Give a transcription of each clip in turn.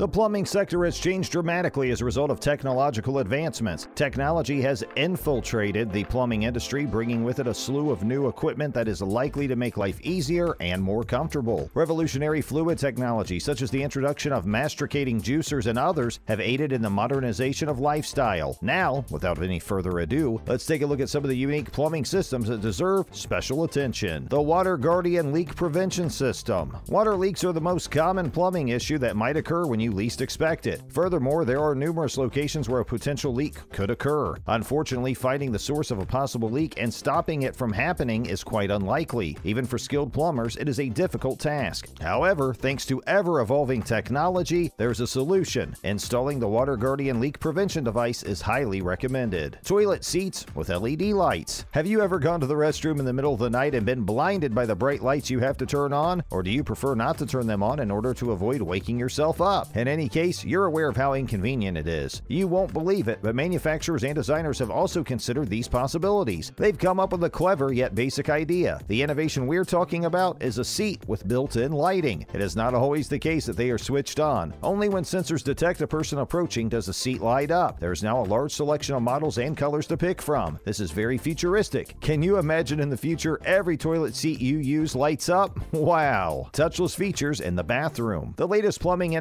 The plumbing sector has changed dramatically as a result of technological advancements. Technology has infiltrated the plumbing industry, bringing with it a slew of new equipment that is likely to make life easier and more comfortable. Revolutionary fluid technology, such as the introduction of masticating juicers and others, have aided in the modernization of lifestyle. Now, without any further ado, let's take a look at some of the unique plumbing systems that deserve special attention. The Water Guardian Leak Prevention System. Water leaks are the most common plumbing issue that might occur when you least expect it. Furthermore, there are numerous locations where a potential leak could occur. Unfortunately, finding the source of a possible leak and stopping it from happening is quite unlikely. Even for skilled plumbers, it is a difficult task. However, thanks to ever evolving technology, there's a solution. Installing the Water Guardian leak prevention device is highly recommended. Toilet seats with LED lights. Have you ever gone to the restroom in the middle of the night and been blinded by the bright lights you have to turn on? Or do you prefer not to turn them on in order to avoid waking yourself up? In any case, you're aware of how inconvenient it is. You won't believe it, but manufacturers and designers have also considered these possibilities. They've come up with a clever yet basic idea. The innovation we're talking about is a seat with built-in lighting. It is not always the case that they are switched on. Only when sensors detect a person approaching does the seat light up. There's now a large selection of models and colors to pick from. This is very futuristic. Can you imagine in the future every toilet seat you use lights up? Wow! Touchless features in the bathroom. The latest plumbing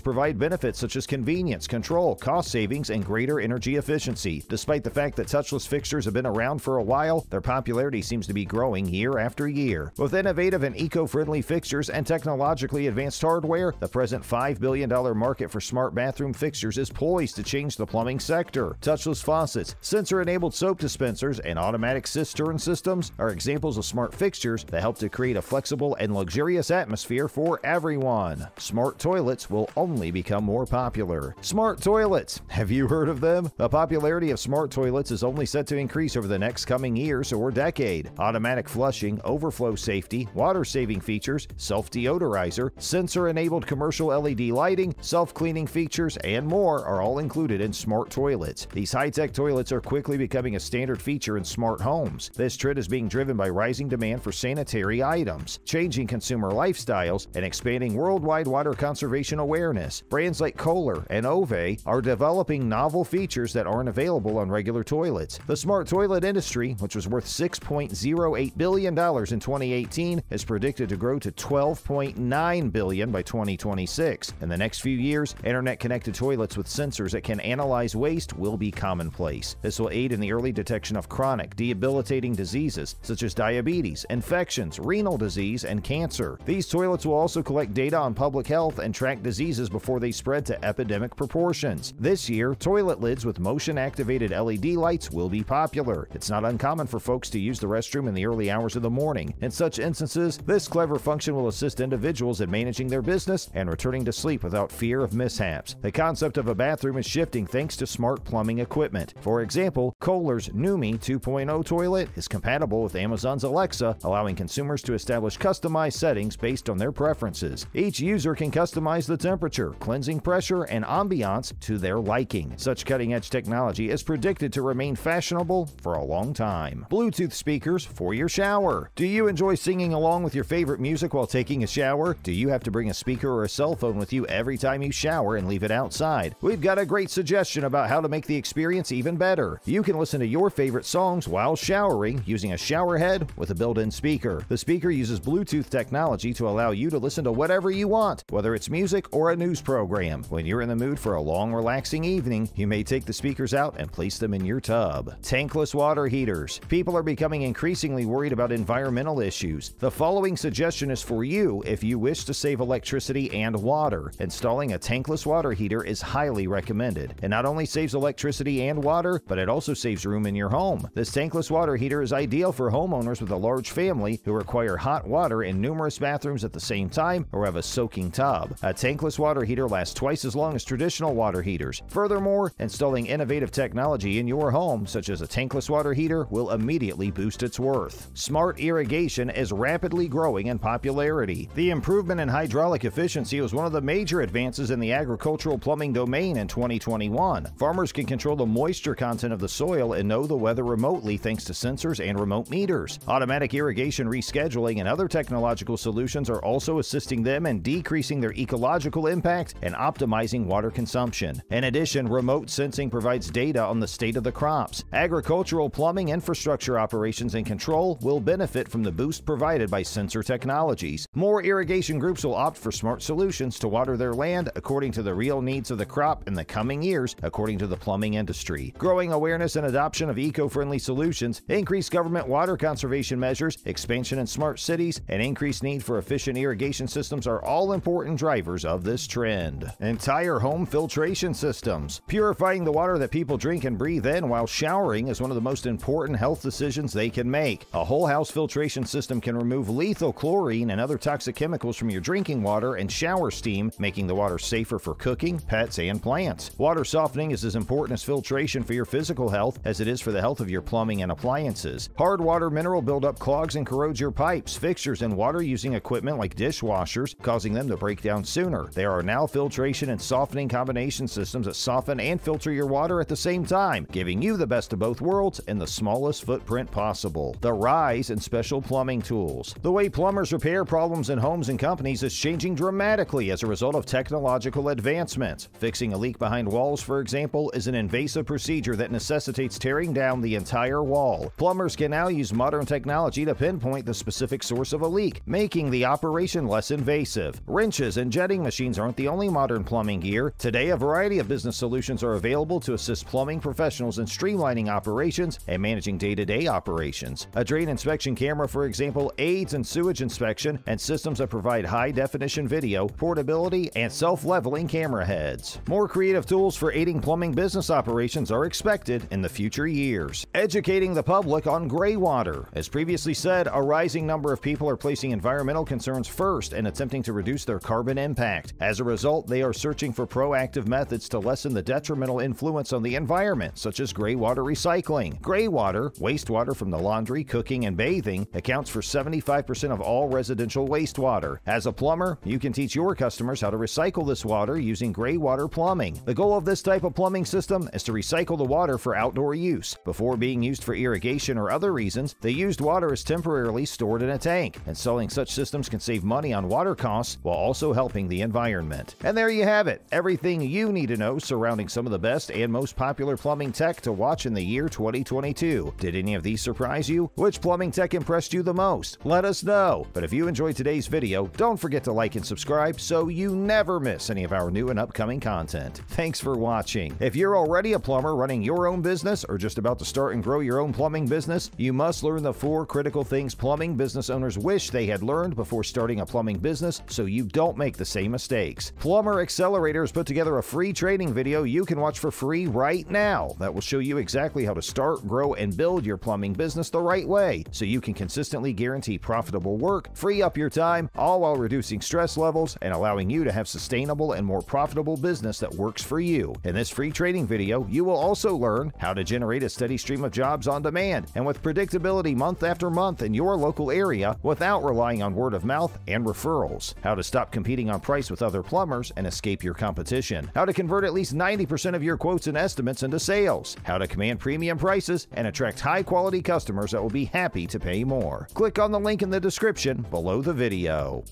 provide benefits such as convenience, control, cost savings, and greater energy efficiency. Despite the fact that touchless fixtures have been around for a while, their popularity seems to be growing year after year. With innovative and eco-friendly fixtures and technologically advanced hardware, the present $5 billion market for smart bathroom fixtures is poised to change the plumbing sector. Touchless faucets, sensor-enabled soap dispensers, and automatic cistern systems are examples of smart fixtures that help to create a flexible and luxurious atmosphere for everyone. Smart toilets will only become more popular. Smart toilets. Have you heard of them? The popularity of smart toilets is only set to increase over the next coming years or decade. Automatic flushing, overflow safety, water saving features, self deodorizer, sensor enabled commercial LED lighting, self cleaning features, and more are all included in smart toilets. These high tech toilets are quickly becoming a standard feature in smart homes. This trend is being driven by rising demand for sanitary items, changing consumer lifestyles, and expanding worldwide water conservation awareness. Brands like Kohler and Ove are developing novel features that aren't available on regular toilets. The smart toilet industry, which was worth $6.08 billion in 2018, is predicted to grow to 12.9 billion by 2026. In the next few years, internet connected toilets with sensors that can analyze waste will be commonplace. This will aid in the early detection of chronic, debilitating diseases such as diabetes, infections, renal disease, and cancer. These toilets will also collect data on public health and track diseases before they spread to epidemic proportions. This year, toilet lids with motion activated LED lights will be popular. It's not uncommon for folks to use the restroom in the early hours of the morning. In such instances, this clever function will assist individuals in managing their business and returning to sleep without fear of mishaps. The concept of a bathroom is shifting thanks to smart plumbing equipment. For example, Kohler's Numi 2.0 toilet is compatible with Amazon's Alexa, allowing consumers to establish customized settings based on their preferences. Each user can customize the temperature, cleansing pressure, and ambiance to their liking. Such cutting edge technology is predicted to remain fashionable for a long time. Bluetooth speakers for your shower. Do you enjoy singing along with your favorite music while taking a shower? Do you have to bring a speaker or a cell phone with you every time you shower and leave it outside? We've got a great suggestion about how to make the experience even better. You can listen to your favorite songs while showering using a shower head with a built in speaker. The speaker uses Bluetooth technology to allow you to listen to whatever you want, whether it's music or a news program. When you're in the mood for a long, relaxing evening, you may take the speakers out and place them in your tub. Tankless water heaters. People are becoming increasingly worried about environmental issues. The following suggestion is for you if you wish to save electricity and water. Installing a tankless water heater is highly recommended. It not only saves electricity and water, but it also saves room in your home. This tankless water heater is ideal for homeowners with a large family who require hot water in numerous bathrooms at the same time or have a soaking tub. A tankless water heater lasts twice as long as traditional water heaters. Furthermore, installing innovative technology in your home, such as a tankless water heater, will immediately boost its worth. Smart irrigation is rapidly growing in popularity. The improvement in hydraulic efficiency was one of the major advances in the agricultural plumbing domain in 2021. Farmers can control the moisture content of the soil and know the weather remotely thanks to sensors and remote meters. Automatic irrigation rescheduling and other technological solutions are also assisting them in decreasing their ecological impact and optimizing water consumption. In addition, remote sensing provides data on the state of the crops. Agricultural plumbing infrastructure operations and control will benefit from the boost provided by sensor technologies. More irrigation groups will opt for smart solutions to water their land according to the real needs of the crop in the coming years, according to the plumbing industry. Growing awareness and adoption of eco-friendly solutions, increased government water conservation measures, expansion in smart cities, and increased need for efficient irrigation systems are all important drivers of this trend. Entire home filtration systems. Purifying the water that people drink and breathe in while showering is one of the most important health decisions they can make. A whole house filtration system can remove lethal chlorine and other toxic chemicals from your drinking water and shower steam, making the water safer for cooking, pets, and plants. Water softening is as important as filtration for your physical health as it is for the health of your plumbing and appliances. Hard water mineral buildup clogs and corrodes your pipes, fixtures, and water using equipment like dishwashers, causing them to break down sooner. There are now filtration and softening combination systems that soften and filter your water at the same time, giving you the best of both worlds in the smallest footprint possible. The rise in special plumbing tools. The way plumbers repair problems in homes and companies is changing dramatically as a result of technological advancements. Fixing a leak behind walls, for example, is an invasive procedure that necessitates tearing down the entire wall. Plumbers can now use modern technology to pinpoint the specific source of a leak, making the operation less invasive. Wrenches and jetting machines aren't the only modern plumbing gear. Today, a variety of business solutions are available to assist plumbing professionals in streamlining operations and managing day-to-day operations. A drain inspection camera, for example, aids in sewage inspection and systems that provide high-definition video, portability, and self-leveling camera heads. More creative tools for aiding plumbing business operations are expected in the future years. Educating the public on gray water. As previously said, a rising number of people are placing environmental concerns first and attempting to reduce their carbon impact. As a result, they are searching for proactive methods to lessen the detrimental influence on the environment, such as gray water recycling. Gray water, wastewater from the laundry, cooking, and bathing, accounts for 75% of all residential wastewater. As a plumber, you can teach your customers how to recycle this water using gray water plumbing. The goal of this type of plumbing system is to recycle the water for outdoor use. Before being used for irrigation or other reasons, the used water is temporarily stored in a tank. and selling such systems can save money on water costs while also helping the environment. And there you have it, everything you need to know surrounding some of the best and most popular plumbing tech to watch in the year 2022. Did any of these surprise you? Which plumbing tech impressed you the most? Let us know. But if you enjoyed today's video, don't forget to like and subscribe so you never miss any of our new and upcoming content. Thanks for watching. If you're already a plumber running your own business or just about to start and grow your own plumbing business, you must learn the four critical things plumbing business owners wish they had learned before starting a plumbing business so you don't make the same Plumber Accelerator has put together a free training video you can watch for free right now that will show you exactly how to start, grow, and build your plumbing business the right way so you can consistently guarantee profitable work, free up your time, all while reducing stress levels and allowing you to have sustainable and more profitable business that works for you. In this free training video, you will also learn how to generate a steady stream of jobs on demand and with predictability month after month in your local area without relying on word of mouth and referrals, how to stop competing on price with other plumbers and escape your competition, how to convert at least 90% of your quotes and estimates into sales, how to command premium prices and attract high quality customers that will be happy to pay more. Click on the link in the description below the video.